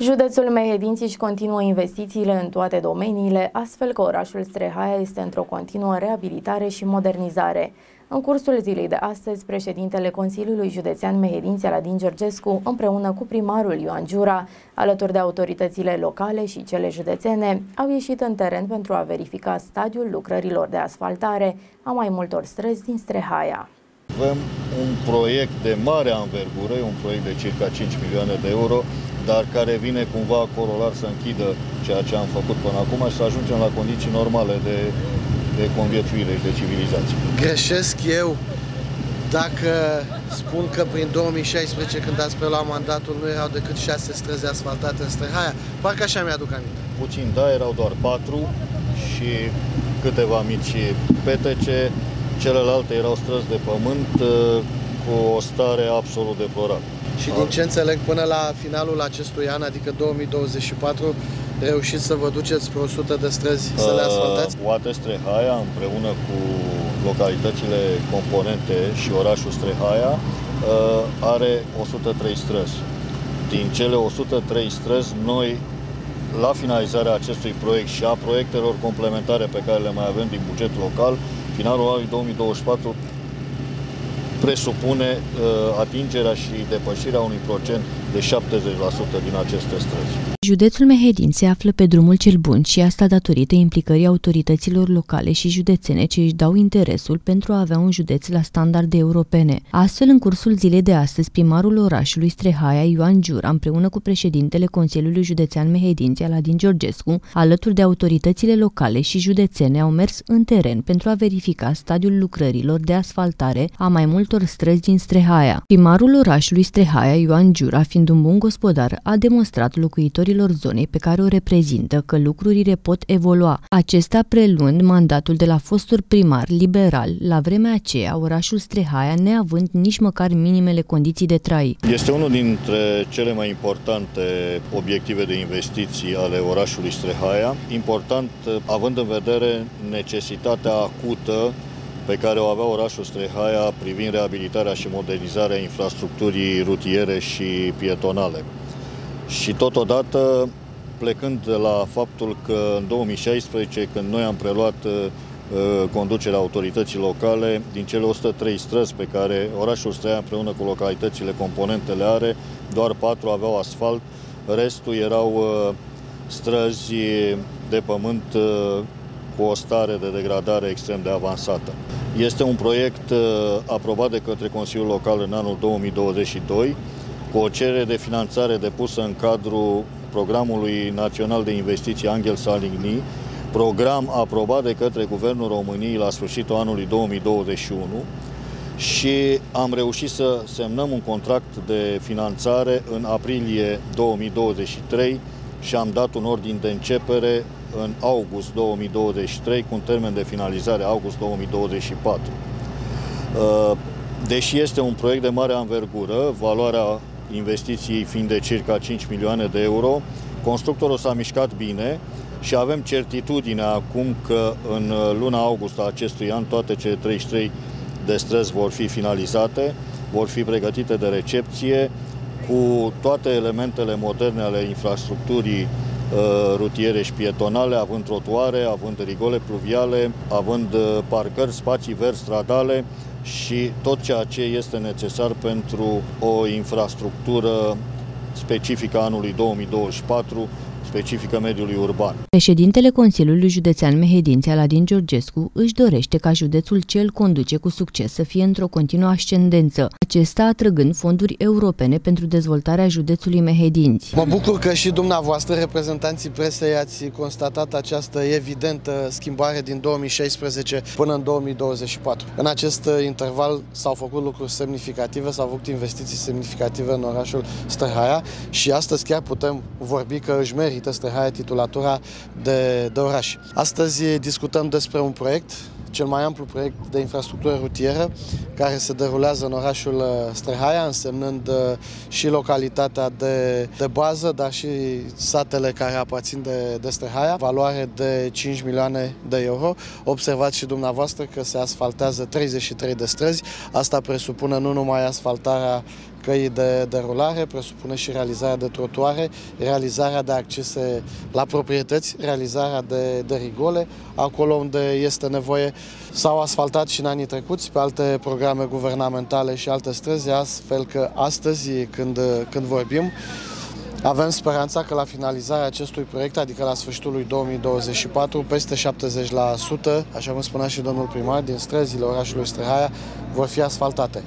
Județul Mehedinți își continuă investițiile în toate domeniile, astfel că orașul Strehaia este într-o continuă reabilitare și modernizare. În cursul zilei de astăzi, președintele Consiliului Județean Mehedinți Aladin Georgescu, împreună cu primarul Ioan Giura, alături de autoritățile locale și cele județene, au ieșit în teren pentru a verifica stadiul lucrărilor de asfaltare a mai multor străzi din Strehaia. Avem un proiect de mare anvergură, un proiect de circa 5 milioane de euro, dar care vine cumva corolar să închidă ceea ce am făcut până acum și să ajungem la condiții normale de, de conviețuire și de civilizație. Greșesc eu dacă spun că prin 2016, când ați preluat mandatul, nu erau decât șase străzi asfaltate în Strehaia, parcă așa mi-aduc aminte. Puțin, da, erau doar patru și câteva mici petece, celelalte erau străzi de pământ uh, cu o stare absolut deplorabilă. Și din ce înțeleg, până la finalul acestui an, adică 2024, reușiți să vă duceți spre 100 de străzi să le asfaltați? Uh, Oate Strehaia, împreună cu localitățile componente și orașul Strehaia, uh, are 103 străzi. Din cele 103 străzi, noi, la finalizarea acestui proiect și a proiectelor complementare pe care le mai avem din buget local, finalul anului 2024 presupune uh, atingerea și depășirea unui procent de 70% din aceste străzi. Județul Mehedin se află pe drumul cel bun și asta datorită implicării autorităților locale și județene ce își dau interesul pentru a avea un județ la standarde europene. Astfel, în cursul zilei de astăzi, primarul orașului Strehaia, Ioan Giura, împreună cu președintele Consiliului Județean Mehedinți, Aladin Georgescu, alături de autoritățile locale și județene, au mers în teren pentru a verifica stadiul lucrărilor de asfaltare a mai multor străzi din Strehaia. Primarul orașului Strehaia, Ioan Giura, fiind un bun gospodar, a demonstrat locuitorilor locuitorilor zonei pe care o reprezintă că lucrurile pot evolua. Acesta preluând mandatul de la fostul primar liberal, la vremea aceea orașul Strehaia neavând nici măcar minimele condiții de trai. Este unul dintre cele mai importante obiective de investiții ale orașului Strehaia, important având în vedere necesitatea acută pe care o avea orașul Strehaia privind reabilitarea și modernizarea infrastructurii rutiere și pietonale. Și totodată, plecând de la faptul că în 2016, când noi am preluat uh, uh, conducerea autorității locale, din cele 103 străzi pe care orașul Străia împreună cu localitățile componentele are, doar patru aveau asfalt, restul erau uh, străzi de pământ cu o stare de degradare extrem de avansată. Este un proiect aprobat de către Consiliul Local în anul 2022, cu o cerere de finanțare depusă în cadrul Programului Național de Investiții Angel Saligny, program aprobat de către Guvernul României la sfârșitul anului 2021 și am reușit să semnăm un contract de finanțare în aprilie 2023 și am dat un ordin de începere în august 2023 cu un termen de finalizare august 2024. Uh, deși este un proiect de mare anvergură, valoarea investiției fiind de circa 5 milioane de euro. Constructorul s-a mișcat bine și avem certitudinea acum că în luna august a acestui an toate cele 33 de străzi vor fi finalizate, vor fi pregătite de recepție cu toate elementele moderne ale infrastructurii uh, rutiere și pietonale, având trotuare, având rigole pluviale, având uh, parcări, spații verzi stradale, și tot ceea ce este necesar pentru o infrastructură specifică anului 2024 specifică mediului urban. Președintele Consiliului Județean Mehedinți, Aladin Georgescu, își dorește ca județul cel conduce cu succes să fie într-o continuă ascendență, acesta atrăgând fonduri europene pentru dezvoltarea județului Mehedinți. Mă bucur că și dumneavoastră, reprezentanții presei, ați constatat această evidentă schimbare din 2016 până în 2024. În acest interval s-au făcut lucruri semnificative, s-au făcut investiții semnificative în orașul Stăhaia și astăzi chiar putem vorbi că își merită merită Stehaia titulatura de, de oraș. Astăzi discutăm despre un proiect cel mai amplu proiect de infrastructură rutieră care se derulează în orașul uh, Strehaia, însemnând uh, și localitatea de, de bază, dar și satele care aparțin de, de Strehaia, valoare de 5 milioane de euro. Observați și dumneavoastră că se asfaltează 33 de străzi. Asta presupune nu numai asfaltarea căi de derulare, presupune și realizarea de trotuare, realizarea de accese la proprietăți, realizarea de, de rigole, acolo unde este nevoie. S-au asfaltat și în anii trecuți pe alte programe guvernamentale și alte străzi, astfel că astăzi, când, când vorbim, avem speranța că la finalizarea acestui proiect, adică la sfârșitul lui 2024, peste 70%, așa cum spunea și domnul primar, din străzile orașului Strehaia vor fi asfaltate.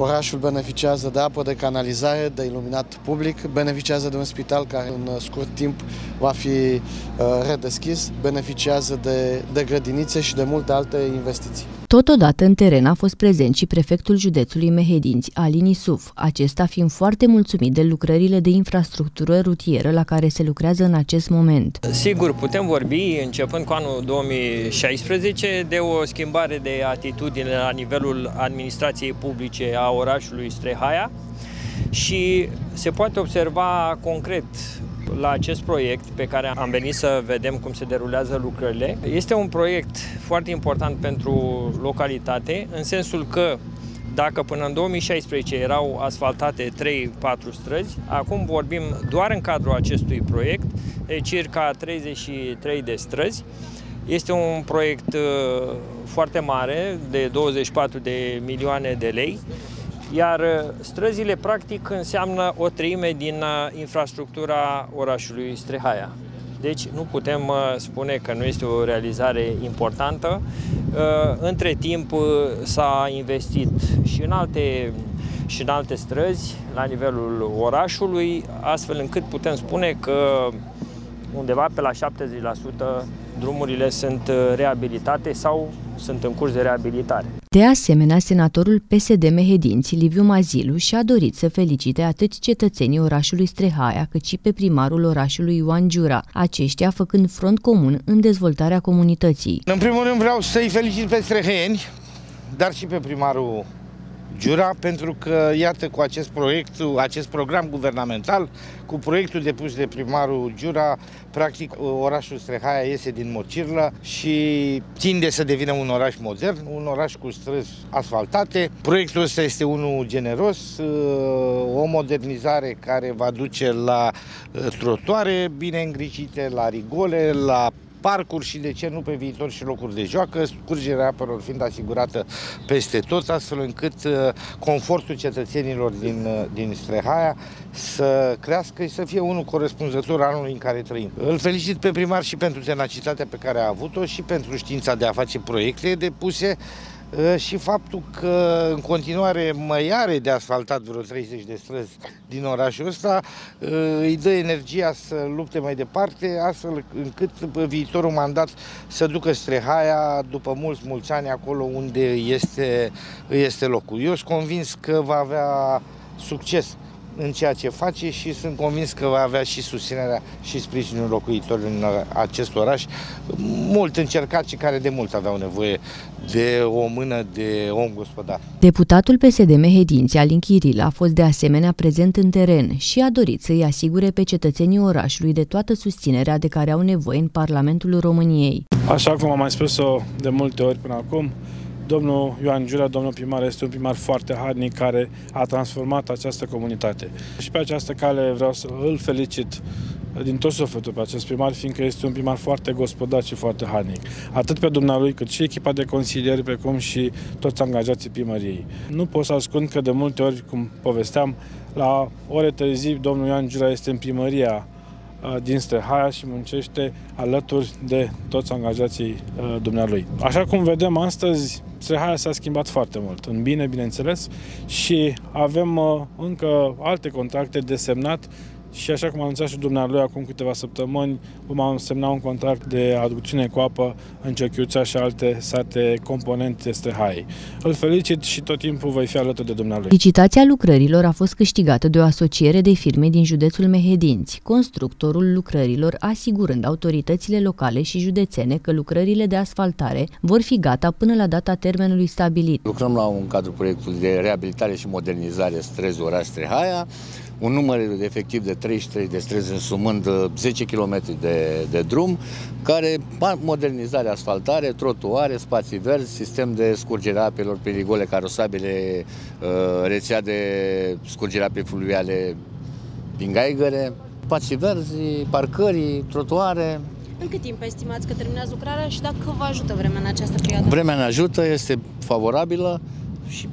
Orașul beneficiază de apă, de canalizare, de iluminat public, beneficiază de un spital care în scurt timp va fi uh, redeschis, beneficiază de, de grădinițe și de multe alte investiții. Totodată în teren a fost prezent și prefectul județului Mehedinți, Alin Isuf, acesta fiind foarte mulțumit de lucrările de infrastructură rutieră la care se lucrează în acest moment. Sigur, putem vorbi, începând cu anul 2016, de o schimbare de atitudine la nivelul administrației publice a orașului Strehaia și se poate observa concret la acest proiect pe care am venit să vedem cum se derulează lucrările. Este un proiect foarte important pentru localitate, în sensul că dacă până în 2016 erau asfaltate 3-4 străzi, acum vorbim doar în cadrul acestui proiect de circa 33 de străzi. Este un proiect uh, foarte mare, de 24 de milioane de lei, iar uh, străzile practic înseamnă o treime din uh, infrastructura orașului Strehaia. Deci nu putem uh, spune că nu este o realizare importantă. Între timp s-a investit și în alte și în alte străzi la nivelul orașului, astfel încât putem spune că undeva pe la 70% drumurile sunt reabilitate sau sunt în curs de reabilitare. De asemenea, senatorul PSD Mehedinți, Liviu Mazilu, și-a dorit să felicite atât cetățenii orașului Strehaia, cât și pe primarul orașului Ioan Giura, aceștia făcând front comun în dezvoltarea comunității. În primul rând vreau să-i felicit pe streheni, dar și pe primarul Giura, pentru că, iată, cu acest proiect, acest program guvernamental, cu proiectul depus de primarul Giura, practic orașul Strehaia iese din mocirlă și tinde să devină un oraș modern, un oraș cu străzi asfaltate. Proiectul ăsta este unul generos, o modernizare care va duce la uh, trotuare bine îngrijite, la rigole, la parcuri și de ce nu pe viitor și locuri de joacă, scurgerea apelor fiind asigurată peste tot, astfel încât uh, confortul cetățenilor din, uh, din Strehaia să crească și să fie unul corespunzător anului în care trăim. Îl felicit pe primar și pentru tenacitatea pe care a avut-o și pentru știința de a face proiecte depuse Ă, și faptul că în continuare mai are de asfaltat vreo 30 de străzi din orașul ăsta ă, îi dă energia să lupte mai departe, astfel încât pe viitorul mandat să ducă Strehaia după mulți, mulți ani acolo unde este, este locul. Eu sunt convins că va avea succes în ceea ce face și sunt convins că va avea și susținerea și sprijinul locuitorilor în acest oraș, mult încercat și care de mult aveau nevoie de o mână de om gospodar. Deputatul PSD Mehedinți, Alin Chiril, a fost de asemenea prezent în teren și a dorit să-i asigure pe cetățenii orașului de toată susținerea de care au nevoie în Parlamentul României. Așa cum am mai spus-o de multe ori până acum, Domnul Ioan Giurea, domnul primar, este un primar foarte harnic care a transformat această comunitate. Și pe această cale vreau să îl felicit din tot sufletul pe acest primar, fiindcă este un primar foarte gospodar și foarte harnic. Atât pe dumnealui, cât și echipa de consilieri, precum și toți angajații primăriei. Nu pot să ascund că de multe ori, cum povesteam, la ore târzii, domnul Ioan Giura este în primăria din Strehaia și muncește alături de toți angajații dumnealui. Așa cum vedem astăzi, Strehaia s-a schimbat foarte mult, în bine, bineînțeles, și avem încă alte contracte de semnat și așa cum a anunțat și dumnealui acum câteva săptămâni, vom semna un contract de aducțiune cu apă în Cerchiuța și alte sate componente Strehai. Îl felicit și tot timpul voi fi alături de dumnealui. Licitația lucrărilor a fost câștigată de o asociere de firme din județul Mehedinți, constructorul lucrărilor asigurând autoritățile locale și județene că lucrările de asfaltare vor fi gata până la data termenului stabilit. Lucrăm la un cadru proiectului de reabilitare și modernizare străzi oraș Strehaia, un număr efectiv de 33 de străzi însumând 10 km de, de drum, care modernizare, asfaltare, trotuare, spații verzi, sistem de scurgere apelor perigole, carosabile, rețea de scurgere ape fluviale din gaigăre, spații verzi, parcări, trotuare, în cât timp estimați că terminați lucrarea și dacă vă ajută vremea în această perioadă? Vremea ne ajută, este favorabilă și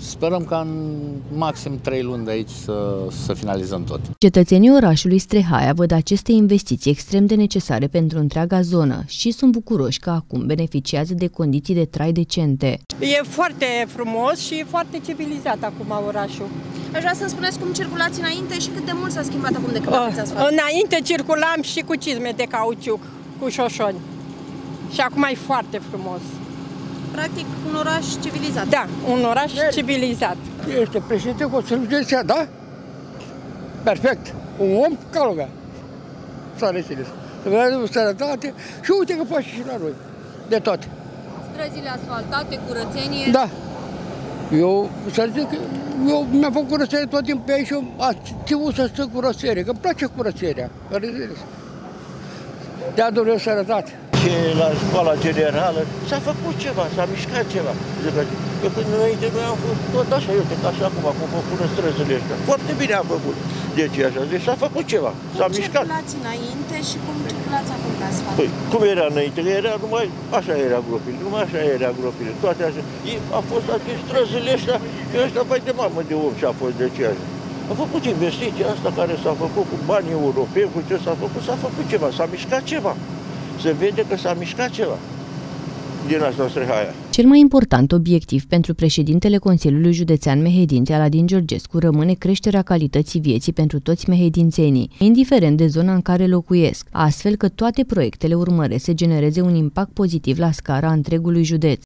sperăm ca în maxim 3 luni de aici să, să finalizăm tot. Cetățenii orașului Strehaia văd aceste investiții extrem de necesare pentru întreaga zonă și sunt bucuroși că acum beneficiază de condiții de trai decente. E foarte frumos și foarte civilizat acum orașul. Aș vrea să spuneți cum circulați înainte și cât de mult s-a schimbat acum de când aveți asfalt. Înainte circulam și cu cizme de cauciuc, cu șoșoni. Și acum e foarte frumos. Practic un oraș civilizat. Da, un oraș Bine. civilizat. Este președinte Consiliului Județean, da? Perfect. Un om ca lumea. S-a reținut. Să vedem sănătate și uite că poate și la noi. De tot. Străzile asfaltate, curățenie. Da. Eu, să zic, eu mi-am făcut curățenie tot timpul pe aici și am ținut să stâng curățenie, că îmi place curățenia. De-a Dumnezeu sănătate ce la școala generală s-a făcut ceva, s-a mișcat ceva. Că când înainte noi am fost tot așa, uite, ca și acum, cum făcut în străzile astea. Foarte bine am făcut. Deci așa, deci s-a făcut ceva, s-a mișcat. Cum circulați înainte și cum circulați acum pe asfalt? Păi, cum era înainte? Era numai, așa era gropile, numai așa era gropile, toate așa. A fost aceste străzile astea, că ăsta mai de mamă de om și a fost de ce așa. A făcut investiția asta care s-a făcut cu banii europeni, cu ce s-a făcut, s-a făcut ceva, s-a mișcat ceva se vede că s-a mișcat ceva din asta Strehaia. Cel mai important obiectiv pentru președintele Consiliului Județean Mehedinți, Aladin Georgescu, rămâne creșterea calității vieții pentru toți mehedințenii, indiferent de zona în care locuiesc, astfel că toate proiectele urmăresc să genereze un impact pozitiv la scara întregului județ.